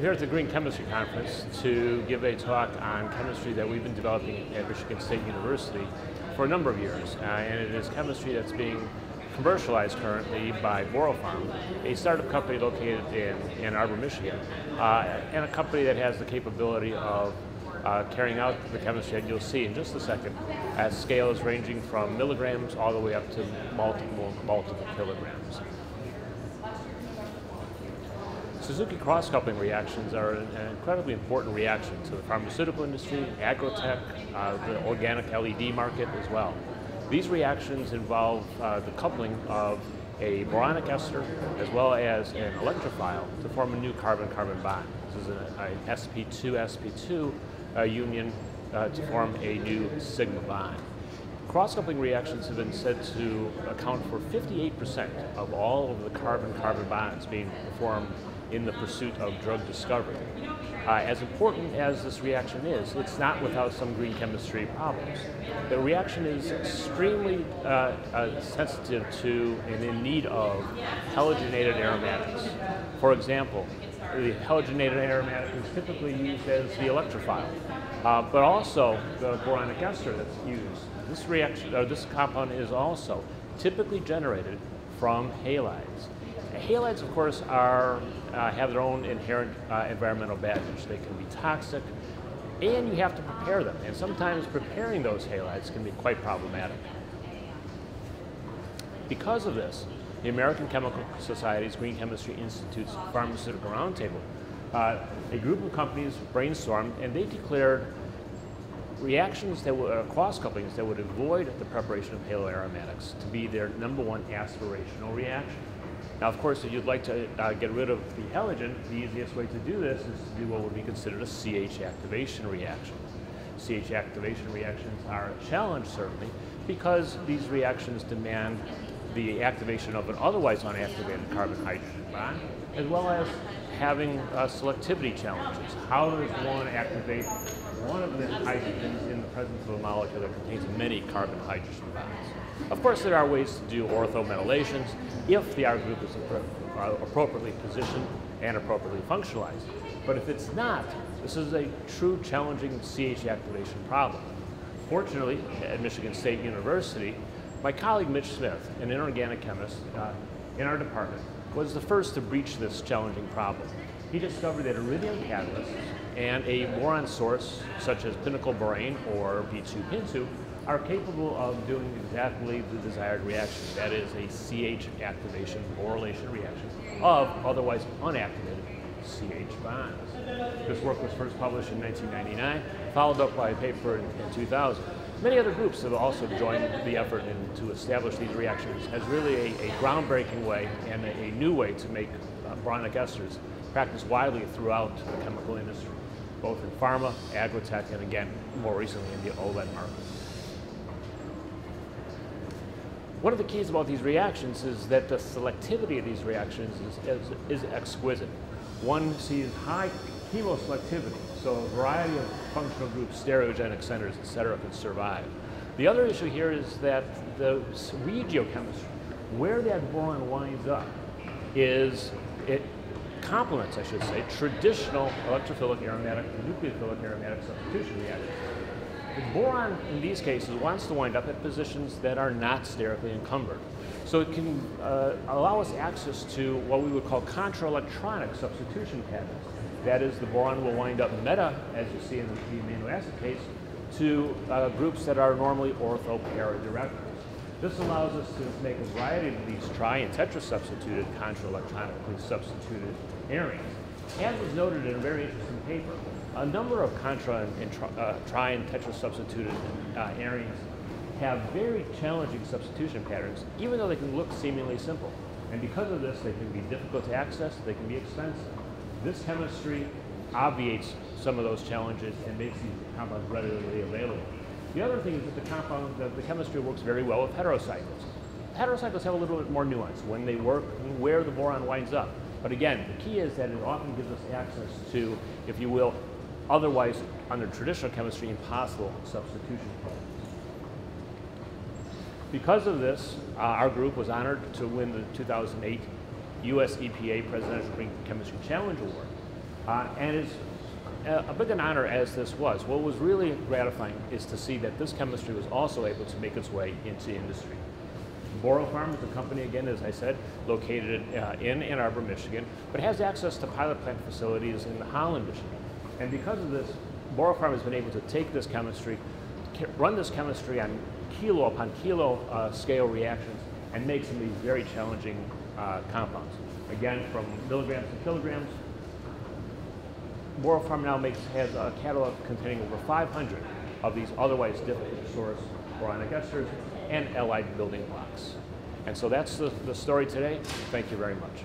I'm here at the Green Chemistry Conference to give a talk on chemistry that we've been developing at Michigan State University for a number of years. Uh, and it is chemistry that's being commercialized currently by Boropharm, a startup company located in Ann Arbor, Michigan, uh, and a company that has the capability of uh, carrying out the chemistry that you'll see in just a second at scales ranging from milligrams all the way up to multiple, multiple kilograms. Suzuki cross-coupling reactions are an, an, incredibly important reaction to the pharmaceutical industry, agrotech, uh, the organic LED market as well. These reactions involve uh, the coupling of a boronic ester as well as an electrophile to form a new carbon-carbon bond. This is an, sp2-sp2 uh, union uh, to form a new sigma bond. Cross-coupling reactions have been said to account for 58% of all of the carbon-carbon bonds being performed in the pursuit of drug discovery. Uh, as important as this reaction is, it's not without some green chemistry problems. The reaction is extremely uh, uh, sensitive to and in need of halogenated aromatics. For example, the halogenated aromatic is typically used as the electrophile, uh, but also the boronic ester that's used. This reaction, or this compound is also typically generated from halides. Halides, of course, are, uh, have their own inherent uh, environmental baggage. They can be toxic, and you have to prepare them. And sometimes preparing those halides can be quite problematic. Because of this, the American Chemical Society's Green Chemistry Institute's Pharmaceutical Roundtable, uh, a group of companies brainstormed and they declared reactions that were uh, cross couplings that would avoid the preparation of haloaromatics to be their number one aspirational reaction. Now, of course, if you'd like to uh, get rid of the halogen, the easiest way to do this is to do what would be considered a CH activation reaction. CH activation reactions are a challenge, certainly, because these reactions demand the activation of an otherwise unactivated carbon-hydrogen bond, as well as having uh, selectivity challenges. How does one activate one of the hydrogens in the presence of a molecule that contains many carbon-hydrogen bonds? Of course, there are ways to do orthometallizations if the R group is uh, appropriately positioned and appropriately functionalized. But if it's not, this is a true challenging CH activation problem. Fortunately, at Michigan State University, my colleague Mitch Smith, an inorganic chemist uh, in our department, was the first to breach this challenging problem. He discovered that iridium catalysts and a boron source, such as pinacolborane or B2Pin2, are capable of doing exactly the desired reaction. That is a CH activation, borylation reaction of otherwise unactivated CH bonds. This work was first published in 1999, followed up by a paper in, in 2000. Many other groups have also joined the effort in, to establish these reactions as really a, a groundbreaking way and a, a, new way to make uh, boronic esters practiced widely throughout the chemical industry, both in pharma, agrotech, and again, more recently in the OLED market. One of the keys about these reactions is that the selectivity of these reactions is, is, is exquisite. One sees high chemoselectivity, so a variety of functional groups, stereogenic centers, et cetera, can survive. The other issue here is that the regiochemistry, where that boron winds up, is it complements, I should say, traditional electrophilic aromatic, nucleophilic aromatic substitution reactions. The boron, in these cases, wants to wind up at positions that are not sterically encumbered. So it can uh, allow us access to what we would call contra-electronic substitution patterns. That is, the boron will wind up meta, as you see in the amino acid case, to uh, groups that are normally ortho-para-directed. This allows us to make a variety of these tri and tetra-substituted, contra-electronically substituted arenes. As was noted in a very interesting paper, a number of contra and, tri, uh, tri and tetra-substituted uh, arenes have very challenging substitution patterns, even though they can look seemingly simple. And because of this, they can be difficult to access, they can be expensive. This chemistry obviates some of those challenges and makes these compounds readily available. The other thing is that the compound, the, the chemistry works very well with heterocycles. Heterocycles have a little bit more nuance when they work and where the boron winds up. But again, the key is that it often gives us access to, if you will, otherwise under traditional chemistry impossible substitution Because of this, uh, our group was honored to win the 2008 US EPA Presidential Green Chemistry Challenge Award. Uh, and it's a, a big an honor as this was. What was really gratifying is to see that this chemistry was also able to make its way into industry. Boropharm is a company, again, as I said, located uh, in Ann Arbor, Michigan, but has access to pilot plant facilities in Holland, Michigan. And because of this, Boropharm has been able to take this chemistry, run this chemistry on kilo upon kilo uh, scale reactions, and make some of these very challenging uh, compounds. Again, from milligrams to kilograms, Boropharm now makes, has a catalog containing over 500 of these otherwise difficult to source boronic esters and allied building blocks. And so that's the, the story today. Thank you very much.